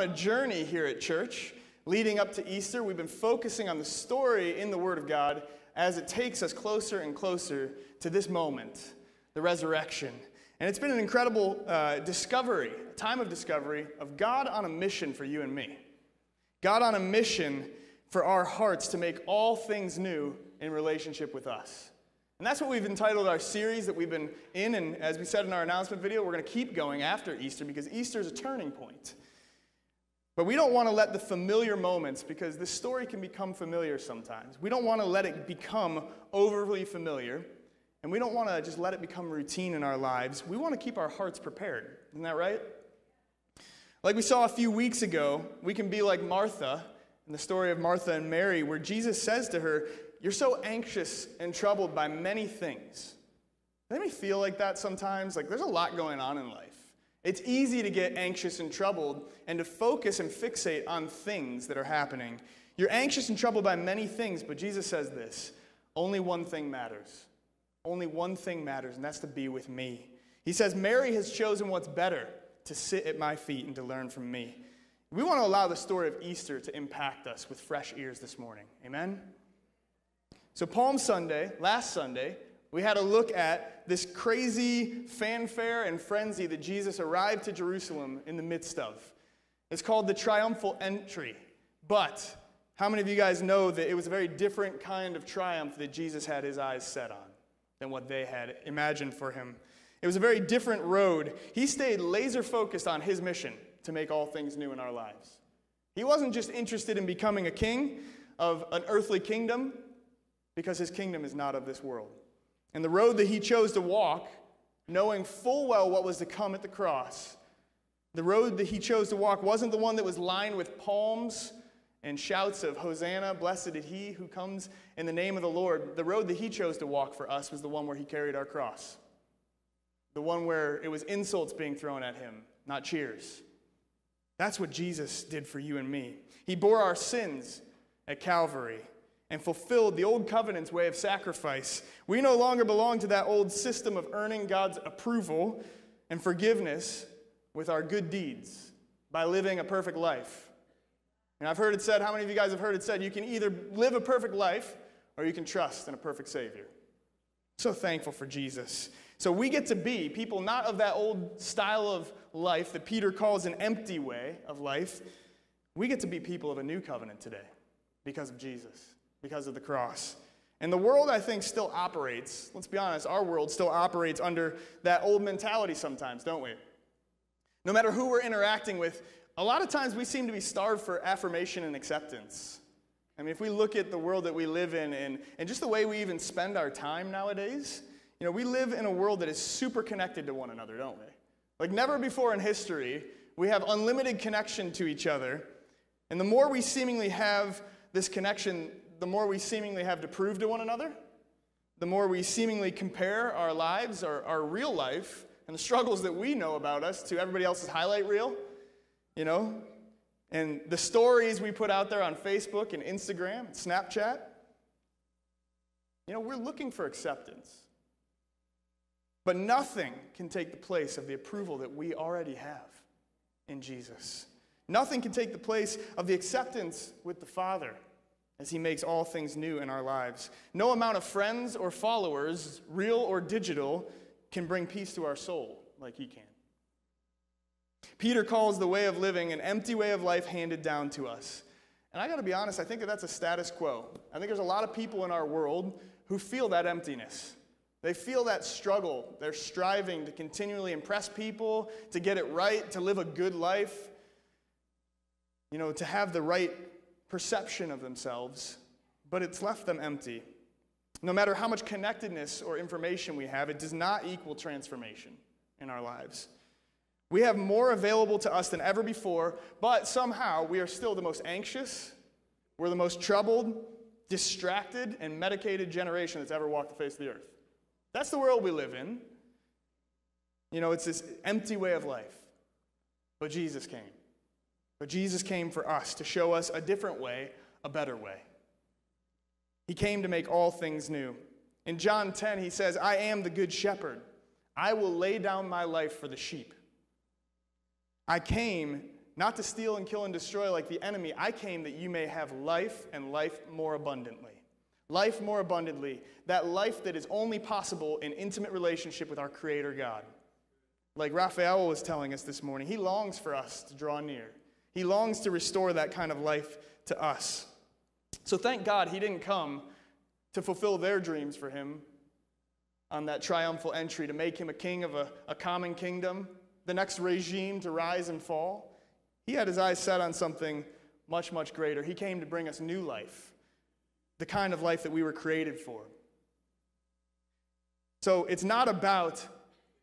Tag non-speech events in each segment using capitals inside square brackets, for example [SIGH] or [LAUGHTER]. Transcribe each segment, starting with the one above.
a journey here at church leading up to Easter. We've been focusing on the story in the Word of God as it takes us closer and closer to this moment, the resurrection. And it's been an incredible uh, discovery, a time of discovery of God on a mission for you and me. God on a mission for our hearts to make all things new in relationship with us. And that's what we've entitled our series that we've been in. And as we said in our announcement video, we're going to keep going after Easter because Easter is a turning point. But we don't want to let the familiar moments, because this story can become familiar sometimes, we don't want to let it become overly familiar, and we don't want to just let it become routine in our lives. We want to keep our hearts prepared. Isn't that right? Like we saw a few weeks ago, we can be like Martha in the story of Martha and Mary, where Jesus says to her, You're so anxious and troubled by many things. Let me feel like that sometimes. Like there's a lot going on in life. It's easy to get anxious and troubled and to focus and fixate on things that are happening. You're anxious and troubled by many things, but Jesus says this only one thing matters. Only one thing matters, and that's to be with me. He says, Mary has chosen what's better to sit at my feet and to learn from me. We want to allow the story of Easter to impact us with fresh ears this morning. Amen? So, Palm Sunday, last Sunday, we had a look at this crazy fanfare and frenzy that Jesus arrived to Jerusalem in the midst of. It's called the triumphal entry. But how many of you guys know that it was a very different kind of triumph that Jesus had his eyes set on than what they had imagined for him? It was a very different road. He stayed laser focused on his mission to make all things new in our lives. He wasn't just interested in becoming a king of an earthly kingdom because his kingdom is not of this world. And the road that he chose to walk, knowing full well what was to come at the cross, the road that he chose to walk wasn't the one that was lined with palms and shouts of Hosanna, blessed is he who comes in the name of the Lord. The road that he chose to walk for us was the one where he carried our cross, the one where it was insults being thrown at him, not cheers. That's what Jesus did for you and me. He bore our sins at Calvary and fulfilled the old covenant's way of sacrifice. We no longer belong to that old system of earning God's approval and forgiveness with our good deeds by living a perfect life. And I've heard it said, how many of you guys have heard it said, you can either live a perfect life or you can trust in a perfect Savior? So thankful for Jesus. So we get to be people not of that old style of life that Peter calls an empty way of life. We get to be people of a new covenant today because of Jesus because of the cross. And the world, I think, still operates, let's be honest, our world still operates under that old mentality sometimes, don't we? No matter who we're interacting with, a lot of times we seem to be starved for affirmation and acceptance. I mean, if we look at the world that we live in and, and just the way we even spend our time nowadays, you know, we live in a world that is super connected to one another, don't we? Like never before in history, we have unlimited connection to each other. And the more we seemingly have this connection, the more we seemingly have to prove to one another, the more we seemingly compare our lives, our, our real life, and the struggles that we know about us to everybody else's highlight reel, you know, and the stories we put out there on Facebook and Instagram and Snapchat. You know, we're looking for acceptance. But nothing can take the place of the approval that we already have in Jesus. Nothing can take the place of the acceptance with the Father as He makes all things new in our lives. No amount of friends or followers, real or digital, can bring peace to our soul like He can. Peter calls the way of living an empty way of life handed down to us. And I got to be honest, I think that that's a status quo. I think there's a lot of people in our world who feel that emptiness. They feel that struggle. They're striving to continually impress people, to get it right, to live a good life, you know, to have the right perception of themselves, but it's left them empty. No matter how much connectedness or information we have, it does not equal transformation in our lives. We have more available to us than ever before, but somehow we are still the most anxious, we're the most troubled, distracted, and medicated generation that's ever walked the face of the earth. That's the world we live in. You know, it's this empty way of life. But Jesus came. But Jesus came for us to show us a different way, a better way. He came to make all things new. In John 10, he says, I am the good shepherd. I will lay down my life for the sheep. I came not to steal and kill and destroy like the enemy. I came that you may have life and life more abundantly. Life more abundantly, that life that is only possible in intimate relationship with our Creator God. Like Raphael was telling us this morning, he longs for us to draw near. He longs to restore that kind of life to us. So thank God he didn't come to fulfill their dreams for him on that triumphal entry to make him a king of a, a common kingdom, the next regime to rise and fall. He had his eyes set on something much, much greater. He came to bring us new life, the kind of life that we were created for. So it's not about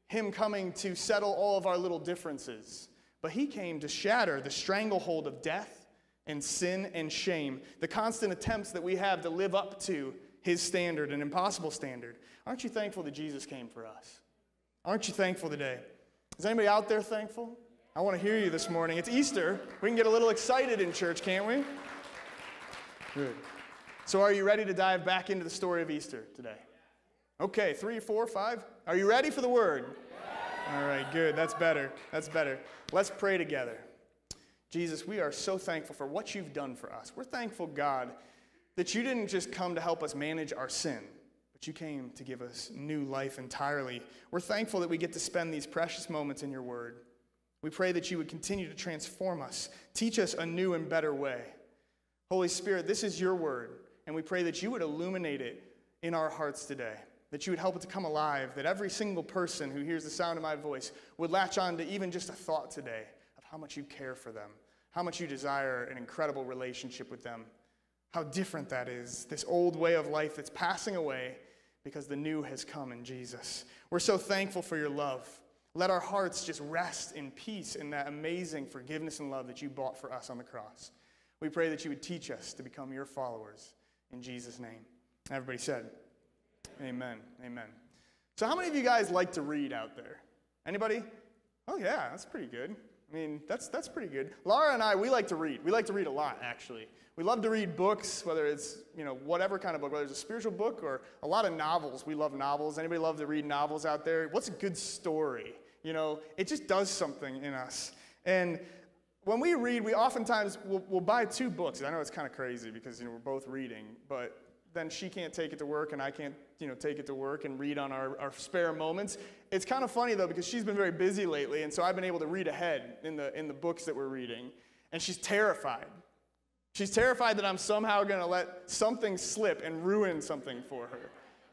him coming to settle all of our little differences, but he came to shatter the stranglehold of death and sin and shame, the constant attempts that we have to live up to his standard, an impossible standard. Aren't you thankful that Jesus came for us? Aren't you thankful today? Is anybody out there thankful? I want to hear you this morning. It's Easter. We can get a little excited in church, can't we? Good. So, are you ready to dive back into the story of Easter today? Okay, three, four, five. Are you ready for the word? All right, good. That's better. That's better. Let's pray together. Jesus, we are so thankful for what you've done for us. We're thankful, God, that you didn't just come to help us manage our sin, but you came to give us new life entirely. We're thankful that we get to spend these precious moments in your word. We pray that you would continue to transform us, teach us a new and better way. Holy Spirit, this is your word, and we pray that you would illuminate it in our hearts today, that you would help it to come alive, that every single person who hears the sound of my voice would latch on to even just a thought today of how much you care for them, how much you desire an incredible relationship with them, how different that is, this old way of life that's passing away because the new has come in Jesus. We're so thankful for your love. Let our hearts just rest in peace in that amazing forgiveness and love that you bought for us on the cross. We pray that you would teach us to become your followers in Jesus' name. Everybody said, Amen. Amen. So, how many of you guys like to read out there? Anybody? Oh, yeah, that's pretty good. I mean, that's, that's pretty good. Laura and I, we like to read. We like to read a lot, actually. We love to read books, whether it's, you know, whatever kind of book, whether it's a spiritual book or a lot of novels. We love novels. Anybody love to read novels out there? What's a good story? You know, it just does something in us. And when we read, we oftentimes will we'll buy two books. I know it's kind of crazy because, you know, we're both reading, but then she can't take it to work and I can't, you know, take it to work and read on our, our spare moments. It's kind of funny though because she's been very busy lately and so I've been able to read ahead in the in the books that we're reading. And she's terrified She's terrified that I'm somehow going to let something slip and ruin something for her.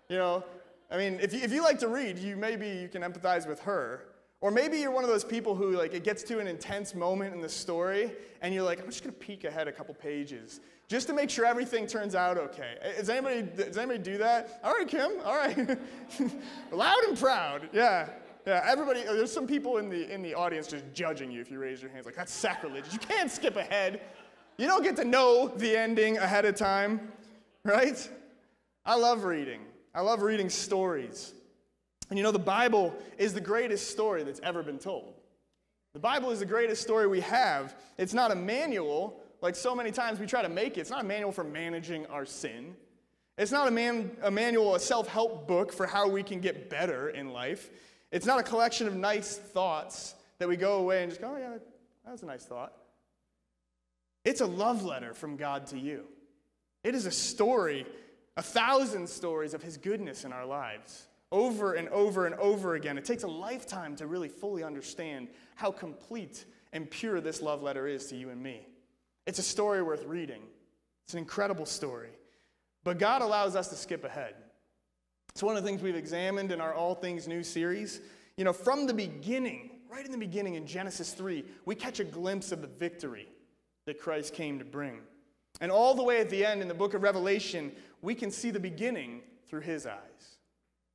You know, I mean, if you, if you like to read, you maybe you can empathize with her. Or maybe you're one of those people who like it gets to an intense moment in the story and you're like, I'm just to peek ahead a couple pages just to make sure everything turns out okay. Does anybody, does anybody do that? All right, Kim, all right. [LAUGHS] Loud and proud, yeah. Yeah, everybody, there's some people in the, in the audience just judging you if you raise your hands. Like, that's sacrilegious. You can't skip ahead. You don't get to know the ending ahead of time, right? I love reading. I love reading stories. And you know, the Bible is the greatest story that's ever been told. The Bible is the greatest story we have. It's not a manual, like so many times we try to make it. It's not a manual for managing our sin. It's not a, man, a manual, a self help book for how we can get better in life. It's not a collection of nice thoughts that we go away and just go, oh, yeah, that was a nice thought. It's a love letter from God to you. It is a story, a thousand stories of His goodness in our lives, over and over and over again. It takes a lifetime to really fully understand how complete and pure this love letter is to you and me. It's a story worth reading, it's an incredible story. But God allows us to skip ahead. It's one of the things we've examined in our All Things New series. You know, from the beginning, right in the beginning in Genesis 3, we catch a glimpse of the victory that Christ came to bring. And all the way at the end in the book of Revelation, we can see the beginning through his eyes.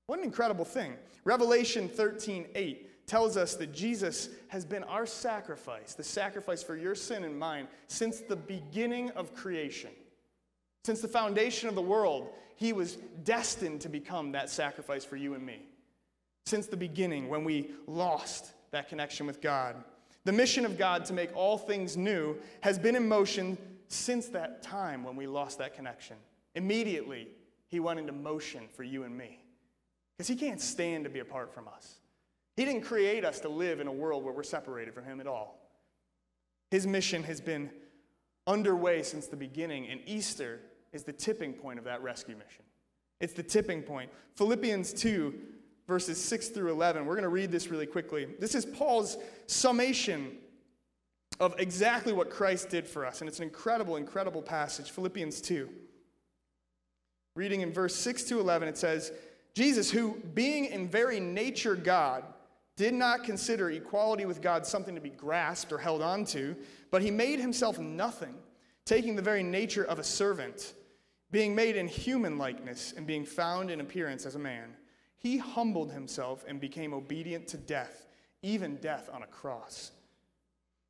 What an incredible thing. Revelation 13 8 tells us that Jesus has been our sacrifice, the sacrifice for your sin and mine, since the beginning of creation. Since the foundation of the world, he was destined to become that sacrifice for you and me. Since the beginning, when we lost that connection with God. The mission of God to make all things new has been in motion since that time when we lost that connection. Immediately, He went into motion for you and me. Because He can't stand to be apart from us. He didn't create us to live in a world where we're separated from Him at all. His mission has been underway since the beginning, and Easter is the tipping point of that rescue mission. It's the tipping point. Philippians 2, verses 6 through 11. We're going to read this really quickly. This is Paul's summation of exactly what Christ did for us, and it's an incredible, incredible passage. Philippians 2. Reading in verse 6 to 11, it says, Jesus, who, being in very nature God, did not consider equality with God something to be grasped or held onto, but he made himself nothing, taking the very nature of a servant, being made in human likeness, and being found in appearance as a man. He humbled himself and became obedient to death, even death on a cross.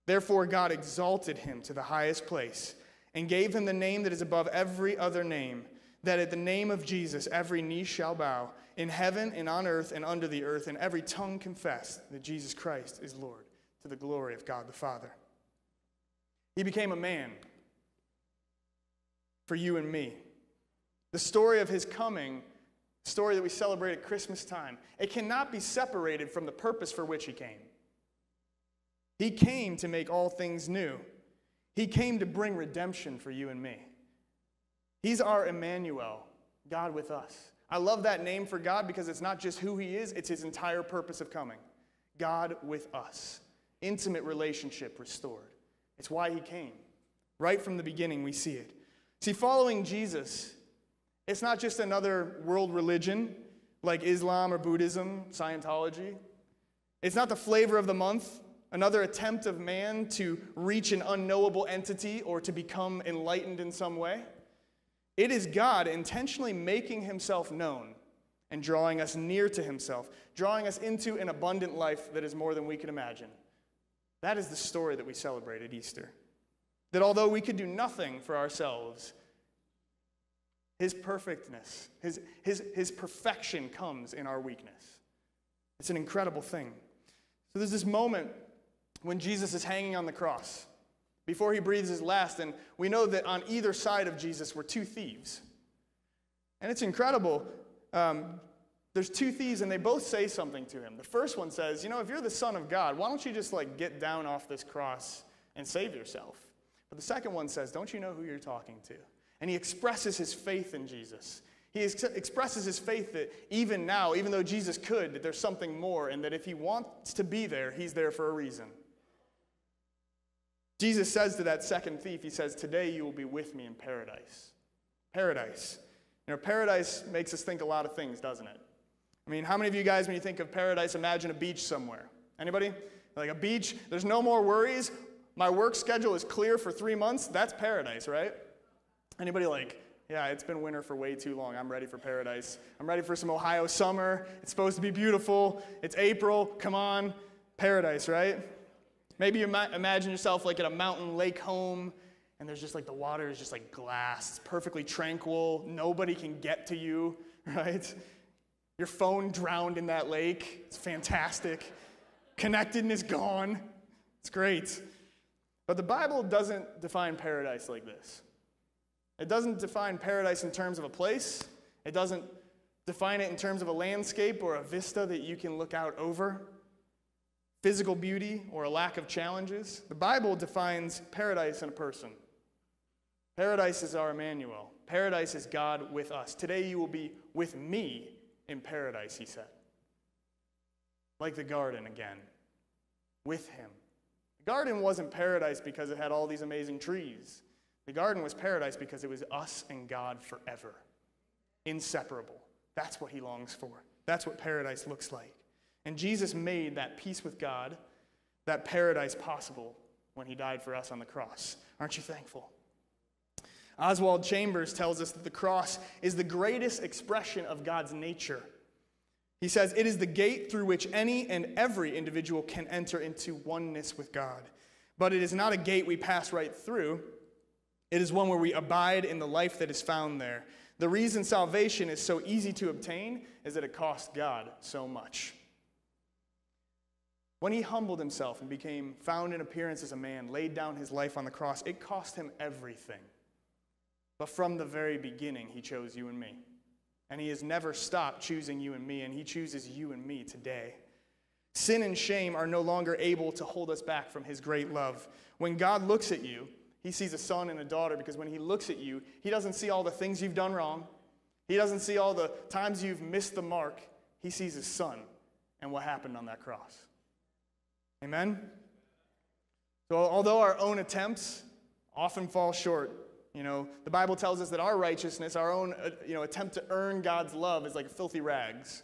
Therefore, God exalted him to the highest place and gave him the name that is above every other name, that at the name of Jesus every knee shall bow, in heaven and on earth and under the earth, and every tongue confess that Jesus Christ is Lord, to the glory of God the Father. He became a man for you and me. The story of his coming story that we celebrate at Christmas time, it cannot be separated from the purpose for which he came. He came to make all things new. He came to bring redemption for you and me. He's our Emmanuel, God with us. I love that name for God because it's not just who he is, it's his entire purpose of coming. God with us. Intimate relationship restored. It's why he came. Right from the beginning, we see it. See, following Jesus it's not just another world religion like Islam or Buddhism, Scientology. It's not the flavor of the month, another attempt of man to reach an unknowable entity or to become enlightened in some way. It is God intentionally making himself known and drawing us near to himself, drawing us into an abundant life that is more than we can imagine. That is the story that we celebrate at Easter. That although we could do nothing for ourselves, his perfectness, his, his, his perfection comes in our weakness. It's an incredible thing. So there's this moment when Jesus is hanging on the cross before he breathes his last, and we know that on either side of Jesus were two thieves. And it's incredible. Um, there's two thieves, and they both say something to him. The first one says, You know, if you're the Son of God, why don't you just like get down off this cross and save yourself? But the second one says, Don't you know who you're talking to? And he expresses his faith in Jesus. He ex- expresses his faith that even now, even though Jesus could, that there's something more, and that if he wants to be there, he's there for a reason. Jesus says to that second thief, He says, Today you will be with me in paradise. Paradise. You know, paradise makes us think a lot of things, doesn't it? I mean, how many of you guys, when you think of paradise, imagine a beach somewhere? Anybody? Like a beach, there's no more worries. My work schedule is clear for three months. That's paradise, right? Anybody like, yeah, it's been winter for way too long. I'm ready for paradise. I'm ready for some Ohio summer. It's supposed to be beautiful. It's April. Come on. Paradise, right? Maybe you imagine yourself like at a mountain lake home, and there's just like the water is just like glass. It's perfectly tranquil. Nobody can get to you, [LAUGHS] right? Your phone drowned in that lake. It's fantastic. Connectedness gone. It's great. But the Bible doesn't define paradise like this. It doesn't define paradise in terms of a place, it doesn't define it in terms of a landscape or a vista that you can look out over, physical beauty or a lack of challenges. The Bible defines paradise in a person. Paradise is our Emmanuel. Paradise is God with us. Today you will be with me in paradise, he said. Like the garden again, with him. The garden wasn't paradise because it had all these amazing trees. The garden was paradise because it was us and God forever, inseparable. That's what he longs for. That's what paradise looks like. And Jesus made that peace with God, that paradise possible when he died for us on the cross. Aren't you thankful? Oswald Chambers tells us that the cross is the greatest expression of God's nature. He says, It is the gate through which any and every individual can enter into oneness with God. But it is not a gate we pass right through. It is one where we abide in the life that is found there. The reason salvation is so easy to obtain is that it cost God so much. When he humbled himself and became found in appearance as a man, laid down his life on the cross, it cost him everything. But from the very beginning, he chose you and me. And he has never stopped choosing you and me, and he chooses you and me today. Sin and shame are no longer able to hold us back from his great love. When God looks at you, he sees a son and a daughter because when he looks at you, he doesn't see all the things you've done wrong. He doesn't see all the times you've missed the mark. He sees his son and what happened on that cross. Amen? So, although our own attempts often fall short, you know, the Bible tells us that our righteousness, our own uh, you know, attempt to earn God's love is like filthy rags.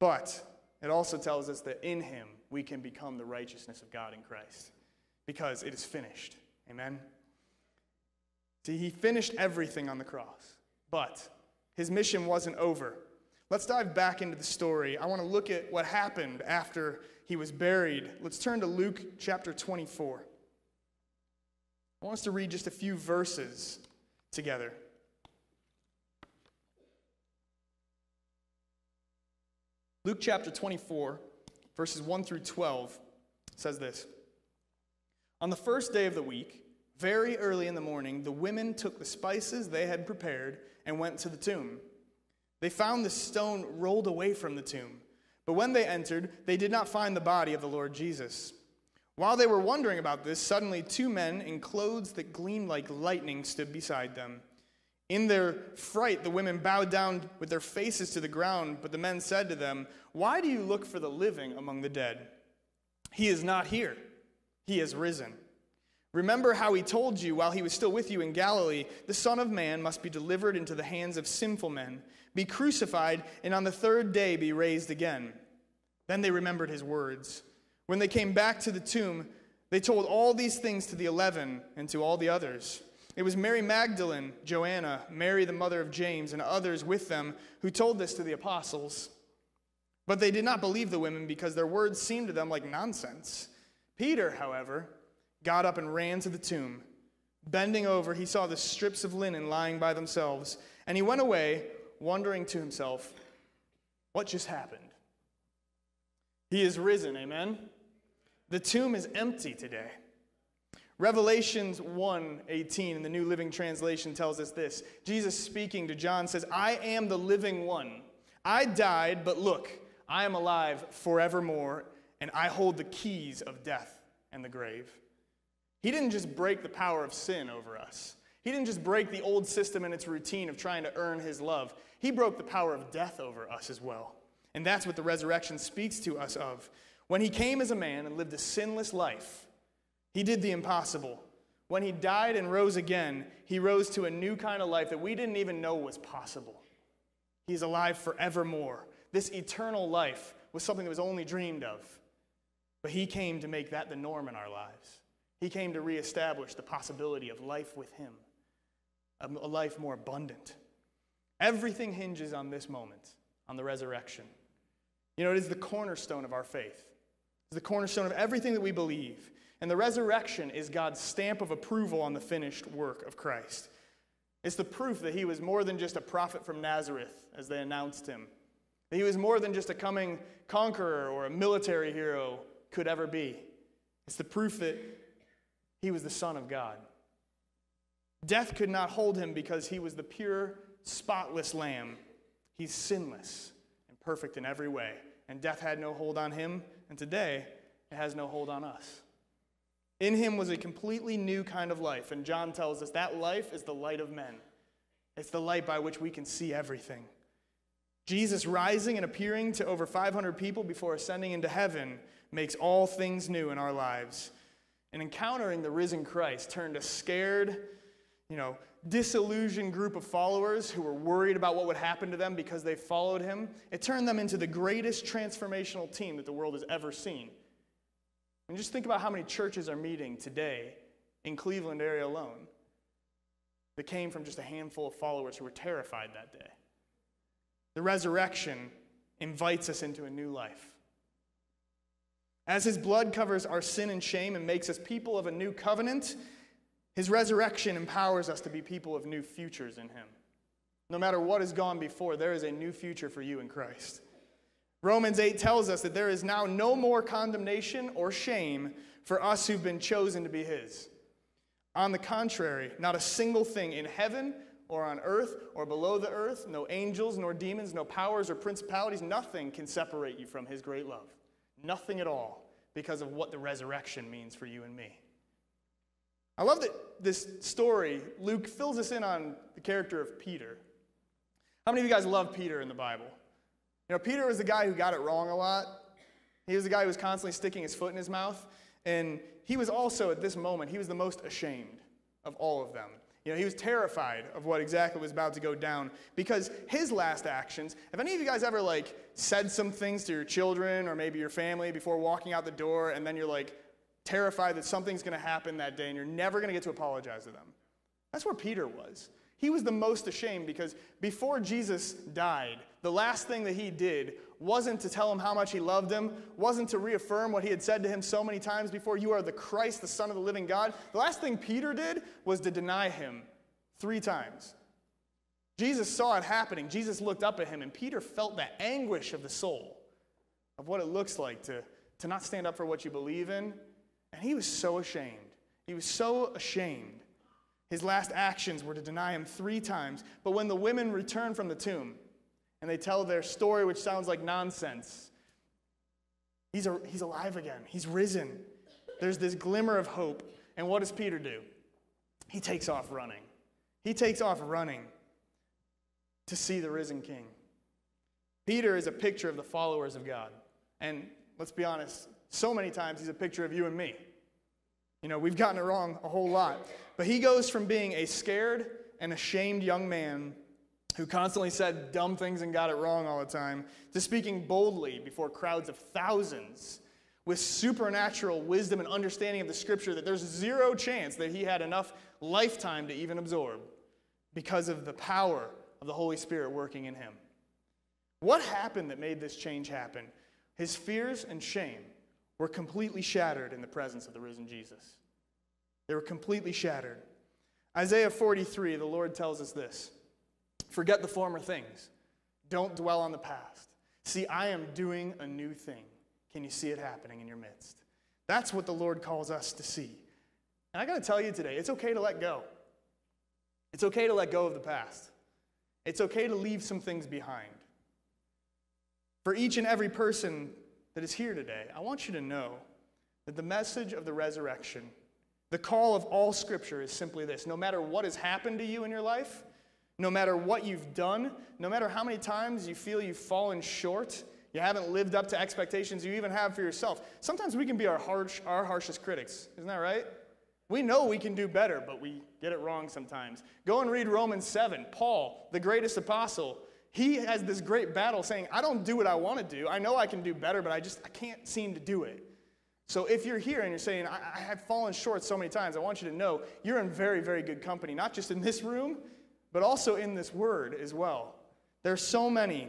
But it also tells us that in him we can become the righteousness of God in Christ because it is finished. Amen? See, he finished everything on the cross, but his mission wasn't over. Let's dive back into the story. I want to look at what happened after he was buried. Let's turn to Luke chapter 24. I want us to read just a few verses together. Luke chapter 24, verses 1 through 12 says this On the first day of the week, very early in the morning, the women took the spices they had prepared and went to the tomb. They found the stone rolled away from the tomb, but when they entered, they did not find the body of the Lord Jesus. While they were wondering about this, suddenly two men in clothes that gleamed like lightning stood beside them. In their fright, the women bowed down with their faces to the ground, but the men said to them, Why do you look for the living among the dead? He is not here, he has risen. Remember how he told you while he was still with you in Galilee, the Son of Man must be delivered into the hands of sinful men, be crucified, and on the third day be raised again. Then they remembered his words. When they came back to the tomb, they told all these things to the eleven and to all the others. It was Mary Magdalene, Joanna, Mary the mother of James, and others with them who told this to the apostles. But they did not believe the women because their words seemed to them like nonsense. Peter, however, got up and ran to the tomb. Bending over, he saw the strips of linen lying by themselves, and he went away, wondering to himself, What just happened? He is risen, amen? The tomb is empty today. Revelations 1:18 in the New Living Translation tells us this. Jesus speaking to John says, "I am the living one. I died, but look, I am alive forevermore, and I hold the keys of death and the grave." He didn't just break the power of sin over us. He didn't just break the old system and its routine of trying to earn his love. He broke the power of death over us as well. And that's what the resurrection speaks to us of. When he came as a man and lived a sinless life, he did the impossible. When he died and rose again, he rose to a new kind of life that we didn't even know was possible. He's alive forevermore. This eternal life was something that was only dreamed of. But he came to make that the norm in our lives. He came to reestablish the possibility of life with him, a life more abundant. Everything hinges on this moment, on the resurrection. You know, it is the cornerstone of our faith. It's the cornerstone of everything that we believe. And the resurrection is God's stamp of approval on the finished work of Christ. It's the proof that he was more than just a prophet from Nazareth, as they announced him. That he was more than just a coming conqueror or a military hero could ever be. It's the proof that he was the Son of God. Death could not hold him because he was the pure, spotless lamb. He's sinless and perfect in every way. And death had no hold on him, and today it has no hold on us. In him was a completely new kind of life, and John tells us that life is the light of men. It's the light by which we can see everything. Jesus rising and appearing to over 500 people before ascending into heaven makes all things new in our lives. And encountering the risen Christ turned a scared, you know, disillusioned group of followers who were worried about what would happen to them because they followed him. It turned them into the greatest transformational team that the world has ever seen. And just think about how many churches are meeting today in Cleveland area alone that came from just a handful of followers who were terrified that day. The resurrection invites us into a new life. As his blood covers our sin and shame and makes us people of a new covenant, his resurrection empowers us to be people of new futures in him. No matter what has gone before, there is a new future for you in Christ. Romans 8 tells us that there is now no more condemnation or shame for us who've been chosen to be his. On the contrary, not a single thing in heaven or on earth or below the earth, no angels nor demons, no powers or principalities, nothing can separate you from his great love. Nothing at all because of what the resurrection means for you and me. I love that this story, Luke fills us in on the character of Peter. How many of you guys love Peter in the Bible? You know, Peter was the guy who got it wrong a lot. He was the guy who was constantly sticking his foot in his mouth. And he was also, at this moment, he was the most ashamed of all of them. You know, he was terrified of what exactly was about to go down because his last actions. Have any of you guys ever like said some things to your children or maybe your family before walking out the door and then you're like terrified that something's going to happen that day and you're never going to get to apologize to them? That's where Peter was. He was the most ashamed because before Jesus died, the last thing that he did wasn't to tell him how much he loved him, wasn't to reaffirm what he had said to him so many times before you are the Christ, the Son of the living God. The last thing Peter did was to deny him three times. Jesus saw it happening. Jesus looked up at him, and Peter felt the anguish of the soul of what it looks like to, to not stand up for what you believe in. And he was so ashamed. He was so ashamed. His last actions were to deny him three times. But when the women returned from the tomb, and they tell their story, which sounds like nonsense. He's, a, he's alive again, he's risen. There's this glimmer of hope. And what does Peter do? He takes off running. He takes off running to see the risen king. Peter is a picture of the followers of God. And let's be honest, so many times he's a picture of you and me. You know, we've gotten it wrong a whole lot. But he goes from being a scared and ashamed young man who constantly said dumb things and got it wrong all the time, to speaking boldly before crowds of thousands with supernatural wisdom and understanding of the scripture that there's zero chance that he had enough lifetime to even absorb because of the power of the Holy Spirit working in him. What happened that made this change happen? His fears and shame were completely shattered in the presence of the risen Jesus. They were completely shattered. Isaiah 43, the Lord tells us this. Forget the former things. Don't dwell on the past. See, I am doing a new thing. Can you see it happening in your midst? That's what the Lord calls us to see. And I got to tell you today, it's okay to let go. It's okay to let go of the past. It's okay to leave some things behind. For each and every person that is here today, I want you to know that the message of the resurrection, the call of all Scripture is simply this no matter what has happened to you in your life, no matter what you've done, no matter how many times you feel you've fallen short, you haven't lived up to expectations you even have for yourself. Sometimes we can be our, harsh, our harshest critics. Isn't that right? We know we can do better, but we get it wrong sometimes. Go and read Romans 7. Paul, the greatest apostle, he has this great battle saying, I don't do what I want to do. I know I can do better, but I just I can't seem to do it. So if you're here and you're saying, I, I have fallen short so many times, I want you to know you're in very, very good company, not just in this room, but also in this word as well. There are so many,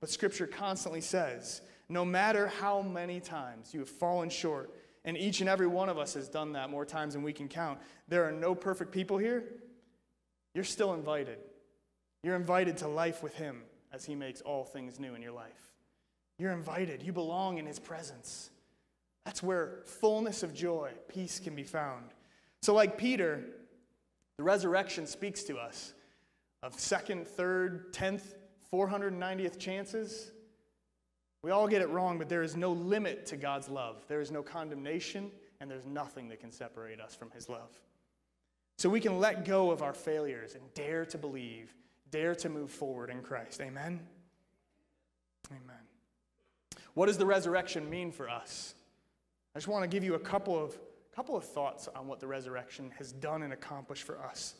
but Scripture constantly says no matter how many times you have fallen short, and each and every one of us has done that more times than we can count, there are no perfect people here. You're still invited. You're invited to life with Him as He makes all things new in your life. You're invited. You belong in His presence. That's where fullness of joy, peace can be found. So, like Peter, the resurrection speaks to us of second, third, tenth, 490th chances. We all get it wrong, but there is no limit to God's love. There is no condemnation, and there's nothing that can separate us from His love. So we can let go of our failures and dare to believe, dare to move forward in Christ. Amen? Amen. What does the resurrection mean for us? I just want to give you a couple of, couple of thoughts on what the resurrection has done and accomplished for us.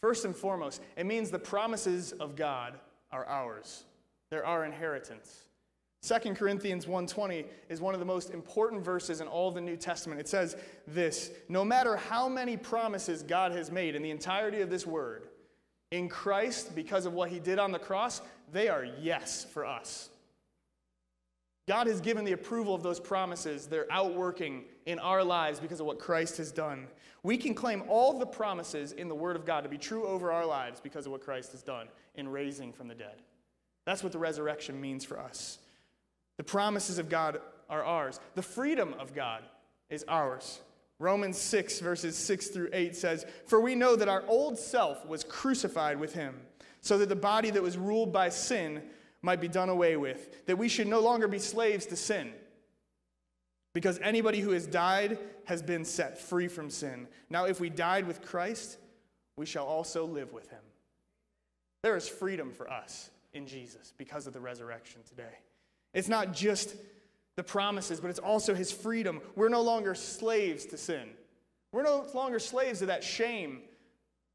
First and foremost, it means the promises of God are ours. They're our inheritance. 2 Corinthians 1:20 is one of the most important verses in all the New Testament. It says this, no matter how many promises God has made in the entirety of this word, in Christ because of what he did on the cross, they are yes for us. God has given the approval of those promises. They're outworking in our lives because of what Christ has done. We can claim all the promises in the Word of God to be true over our lives because of what Christ has done in raising from the dead. That's what the resurrection means for us. The promises of God are ours, the freedom of God is ours. Romans 6, verses 6 through 8 says, For we know that our old self was crucified with him, so that the body that was ruled by sin might be done away with, that we should no longer be slaves to sin. Because anybody who has died has been set free from sin. Now, if we died with Christ, we shall also live with him. There is freedom for us in Jesus because of the resurrection today. It's not just the promises, but it's also his freedom. We're no longer slaves to sin. We're no longer slaves to that shame.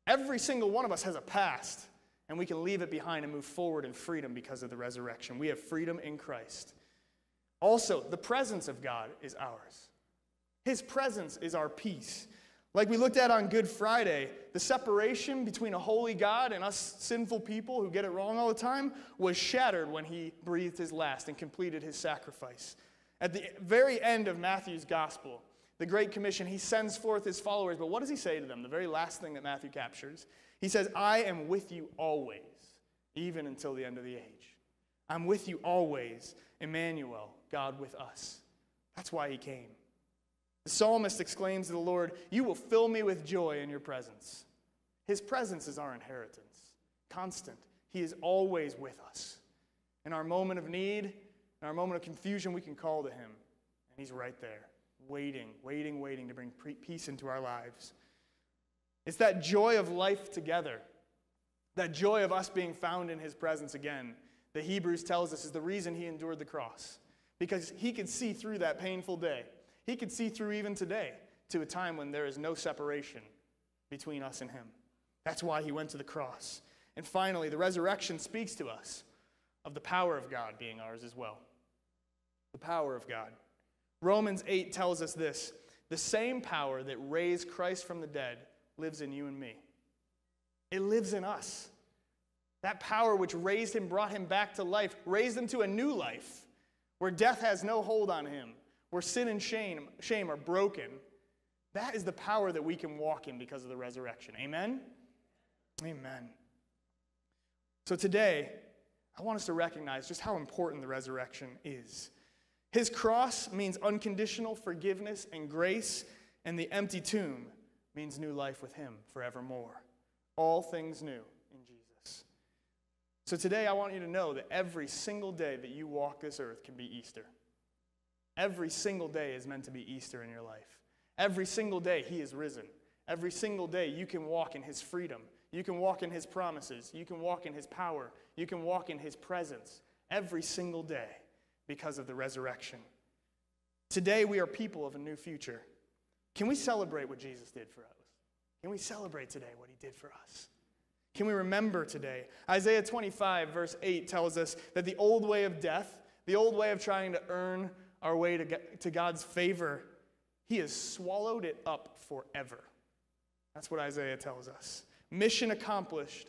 Every single one of us has a past, and we can leave it behind and move forward in freedom because of the resurrection. We have freedom in Christ. Also, the presence of God is ours. His presence is our peace. Like we looked at on Good Friday, the separation between a holy God and us sinful people who get it wrong all the time was shattered when he breathed his last and completed his sacrifice. At the very end of Matthew's gospel, the Great Commission, he sends forth his followers, but what does he say to them? The very last thing that Matthew captures. He says, I am with you always, even until the end of the age. I'm with you always, Emmanuel, God with us. That's why he came. The psalmist exclaims to the Lord, You will fill me with joy in your presence. His presence is our inheritance, constant. He is always with us. In our moment of need, in our moment of confusion, we can call to him, and he's right there, waiting, waiting, waiting to bring peace into our lives. It's that joy of life together, that joy of us being found in his presence again, that Hebrews tells us is the reason he endured the cross, because he could see through that painful day he could see through even today to a time when there is no separation between us and him. That's why he went to the cross. And finally, the resurrection speaks to us of the power of God being ours as well. The power of God. Romans 8 tells us this the same power that raised Christ from the dead lives in you and me. It lives in us. That power which raised him, brought him back to life, raised him to a new life where death has no hold on him, where sin and shame, shame are broken, that is the power that we can walk in because of the resurrection. Amen? Amen. So today, I want us to recognize just how important the resurrection is. His cross means unconditional forgiveness and grace, and the empty tomb means new life with Him forevermore. All things new in Jesus. So today, I want you to know that every single day that you walk this earth can be Easter. Every single day is meant to be Easter in your life. Every single day, He is risen. Every single day, you can walk in His freedom. You can walk in His promises. You can walk in His power. You can walk in His presence every single day because of the resurrection. Today, we are people of a new future. Can we celebrate what Jesus did for us? Can we celebrate today what He did for us? Can we remember today? Isaiah 25, verse 8, tells us that the old way of death, the old way of trying to earn our way to, to God's favor, He has swallowed it up forever. That's what Isaiah tells us. Mission accomplished.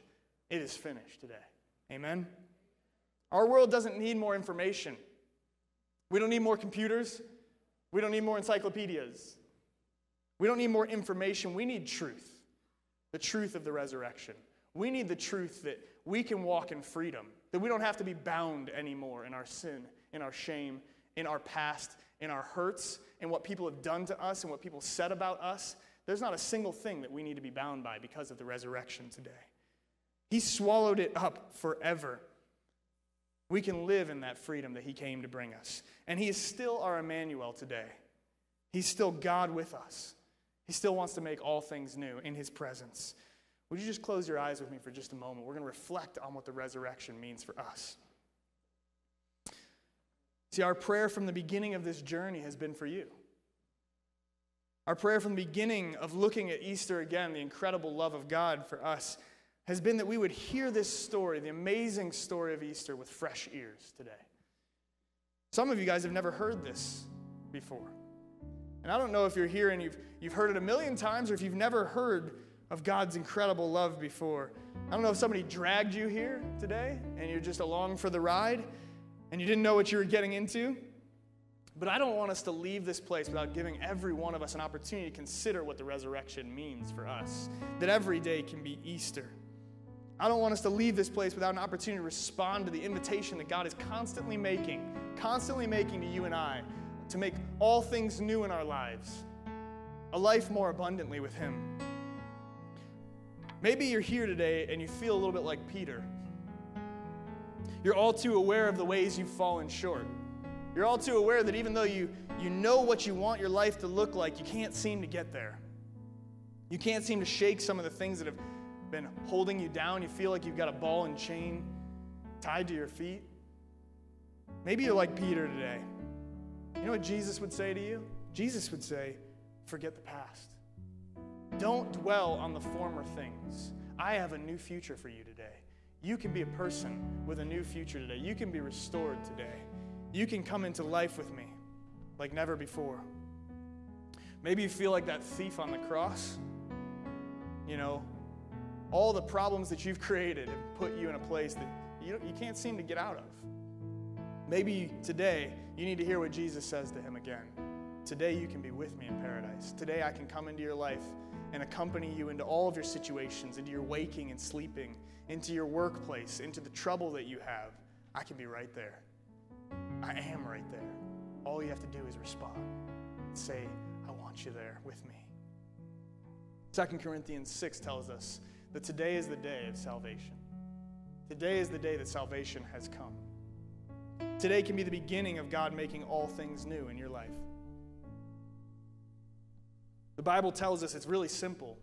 It is finished today. Amen? Our world doesn't need more information. We don't need more computers. We don't need more encyclopedias. We don't need more information. We need truth the truth of the resurrection. We need the truth that we can walk in freedom, that we don't have to be bound anymore in our sin, in our shame, in our past, in our hurts, in what people have done to us and what people said about us, there's not a single thing that we need to be bound by because of the resurrection today. He swallowed it up forever. We can live in that freedom that He came to bring us. And He is still our Emmanuel today. He's still God with us. He still wants to make all things new in His presence. Would you just close your eyes with me for just a moment? We're going to reflect on what the resurrection means for us. See, our prayer from the beginning of this journey has been for you. Our prayer from the beginning of looking at Easter again, the incredible love of God for us, has been that we would hear this story, the amazing story of Easter, with fresh ears today. Some of you guys have never heard this before. And I don't know if you're here and you've, you've heard it a million times or if you've never heard of God's incredible love before. I don't know if somebody dragged you here today and you're just along for the ride and you didn't know what you were getting into. But I don't want us to leave this place without giving every one of us an opportunity to consider what the resurrection means for us. That every day can be Easter. I don't want us to leave this place without an opportunity to respond to the invitation that God is constantly making, constantly making to you and I, to make all things new in our lives. a life more abundantly with Him. Maybe you're here today and you feel a little bit like Peter. You're all too aware of the ways you've fallen short. You're all too aware that even though you, you know what you want your life to look like, you can't seem to get there. You can't seem to shake some of the things that have been holding you down. You feel like you've got a ball and chain tied to your feet. Maybe you're like Peter today. You know what Jesus would say to you? Jesus would say, Forget the past. Don't dwell on the former things. I have a new future for you today. You can be a person with a new future today. You can be restored today. You can come into life with me like never before. Maybe you feel like that thief on the cross. You know, all the problems that you've created have put you in a place that you, you can't seem to get out of. Maybe today you need to hear what Jesus says to him again. Today you can be with me in paradise. Today I can come into your life and accompany you into all of your situations, into your waking and sleeping, into your workplace, into the trouble that you have. I can be right there. I am right there. All you have to do is respond and say, I want you there with me. 2 Corinthians 6 tells us that today is the day of salvation. Today is the day that salvation has come. Today can be the beginning of God making all things new in your life. The Bible tells us it's really simple.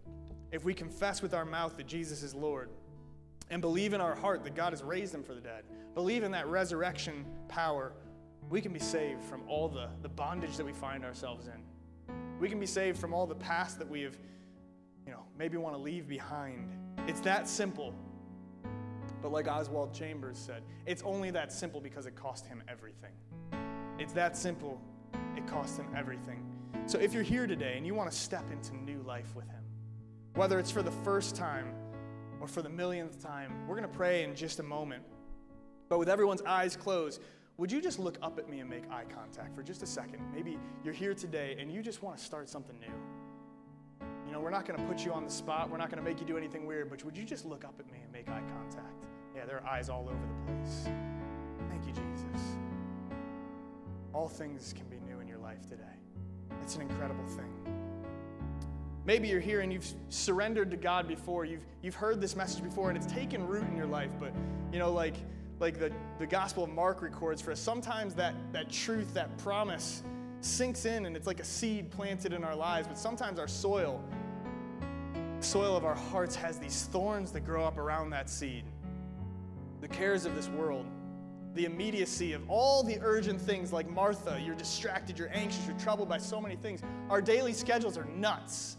If we confess with our mouth that Jesus is Lord and believe in our heart that God has raised him for the dead, believe in that resurrection power, we can be saved from all the, the bondage that we find ourselves in. We can be saved from all the past that we have, you know, maybe want to leave behind. It's that simple. But like Oswald Chambers said, it's only that simple because it cost him everything. It's that simple, it cost him everything. So if you're here today and you want to step into new life with him, whether it's for the first time or for the millionth time, we're going to pray in just a moment. But with everyone's eyes closed, would you just look up at me and make eye contact for just a second? Maybe you're here today and you just want to start something new. Know, we're not going to put you on the spot. We're not going to make you do anything weird, but would you just look up at me and make eye contact? Yeah, there are eyes all over the place. Thank you, Jesus. All things can be new in your life today. It's an incredible thing. Maybe you're here and you've surrendered to God before. You've, you've heard this message before and it's taken root in your life. But, you know, like, like the, the Gospel of Mark records for us, sometimes that, that truth, that promise sinks in and it's like a seed planted in our lives. But sometimes our soil, soil of our hearts, has these thorns that grow up around that seed the cares of this world, the immediacy of all the urgent things like Martha, you're distracted, you're anxious, you're troubled by so many things. Our daily schedules are nuts.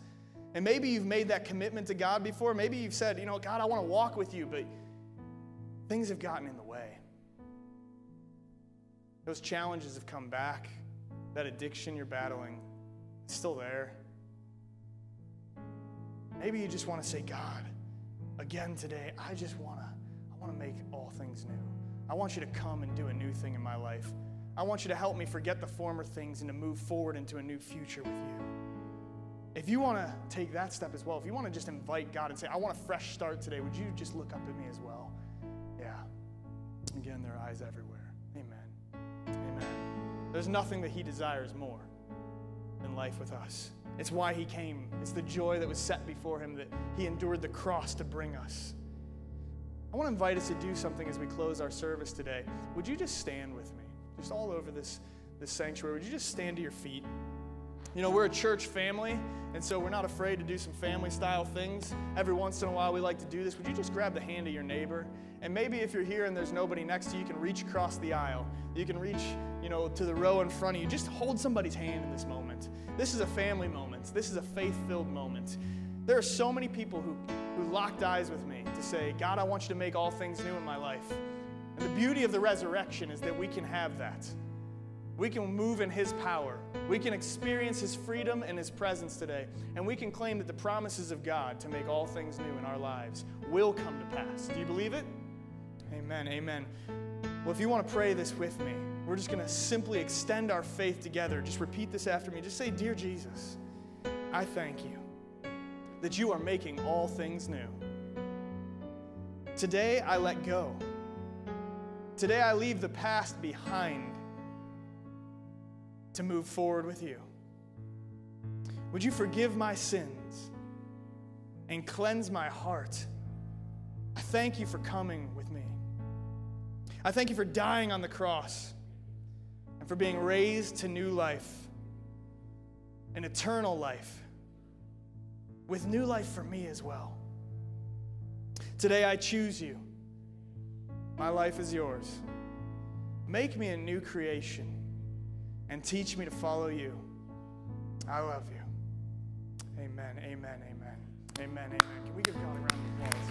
And maybe you've made that commitment to God before. Maybe you've said, you know, God, I want to walk with you, but things have gotten in the way. Those challenges have come back. That addiction you're battling, it's still there. Maybe you just want to say, God, again today, I just want to I want to make all things new. I want you to come and do a new thing in my life. I want you to help me forget the former things and to move forward into a new future with you. If you want to take that step as well, if you want to just invite God and say, I want a fresh start today, would you just look up at me as well? Yeah. Again, there are eyes everywhere. Amen. Amen. There's nothing that He desires more than life with us. It's why He came. It's the joy that was set before Him that He endured the cross to bring us. I want to invite us to do something as we close our service today. Would you just stand with me? Just all over this, this sanctuary. Would you just stand to your feet? You know, we're a church family, and so we're not afraid to do some family style things. Every once in a while, we like to do this. Would you just grab the hand of your neighbor? And maybe if you're here and there's nobody next to you, you can reach across the aisle. You can reach, you know, to the row in front of you. Just hold somebody's hand in this moment. This is a family moment. This is a faith filled moment. There are so many people who, who locked eyes with me to say, God, I want you to make all things new in my life. And the beauty of the resurrection is that we can have that. We can move in His power. We can experience His freedom and His presence today. And we can claim that the promises of God to make all things new in our lives will come to pass. Do you believe it? Amen. Amen. Well, if you want to pray this with me, we're just going to simply extend our faith together. Just repeat this after me. Just say, Dear Jesus, I thank you that you are making all things new. Today, I let go. Today, I leave the past behind to move forward with you. Would you forgive my sins and cleanse my heart? I thank you for coming with me. I thank you for dying on the cross and for being raised to new life, an eternal life, with new life for me as well. Today I choose you. My life is yours. Make me a new creation and teach me to follow you. I love you. Amen, amen, amen. Amen, amen. Can we give God a round of applause?